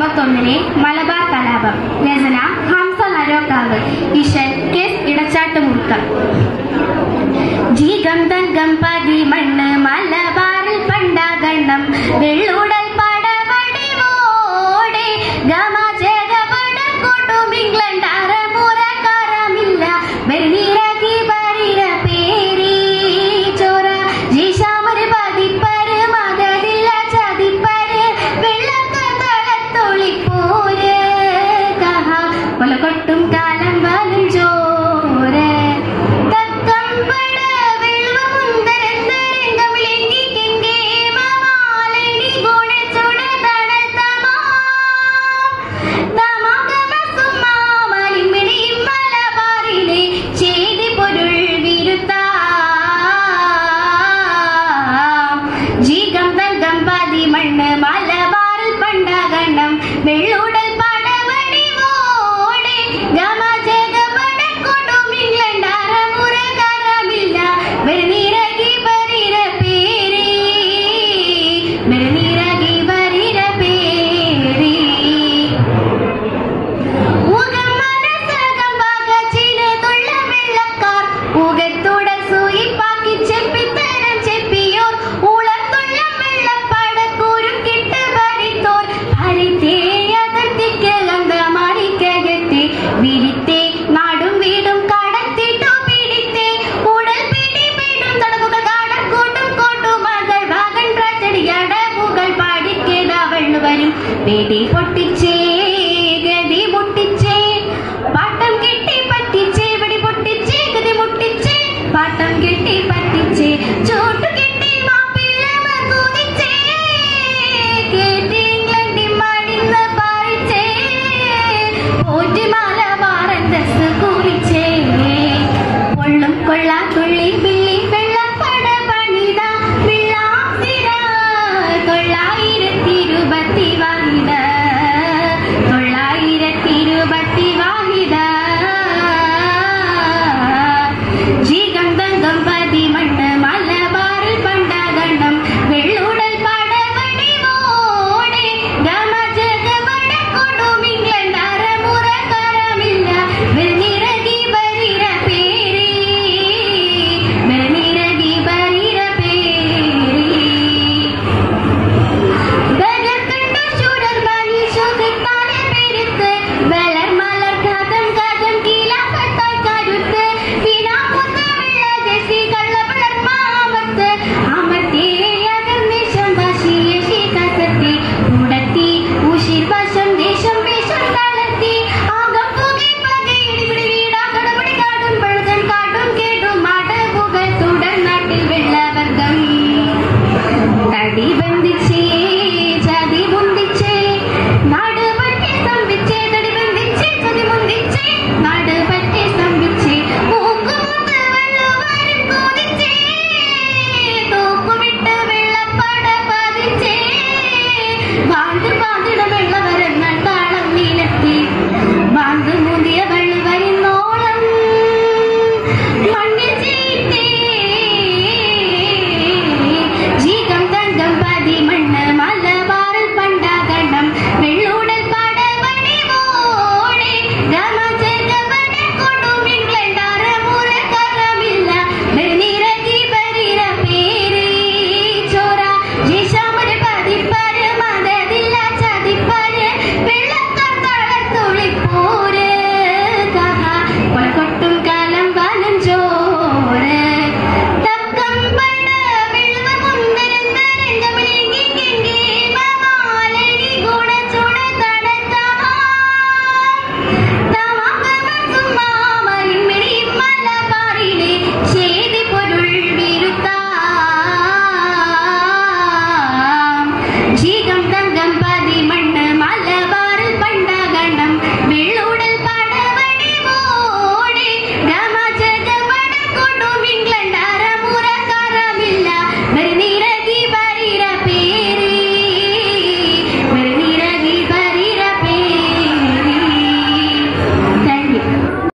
എൺപത്തൊന്നിലെ മലബാർ കലാപം. രചന ഹംസ നരോക്കാവ് ഇഷൻ കെസ് ഇടച്ചാട്ടുമുത്ത ജി ഗന്ധൻ ഗമ്പതി മണ്ണ് മലബാറിൽ പണ്ടാകണ്ണം വെള്ളൂടെ Mira. വെടി പൊട്ടിച്ചേ ഗതി മുട്ടിച്ചേ. പാട്ടം കെട്ടി പറ്റിച്ചേ വെടി പൊട്ടിച്ചേ ഗതി മുട്ടിച്ചേ. പാട്ടം കെട്ടി പറ്റിച്ചേ ചോട്ടു കെട്ടി കൊള്ളാ തുള്ളി Baby, when the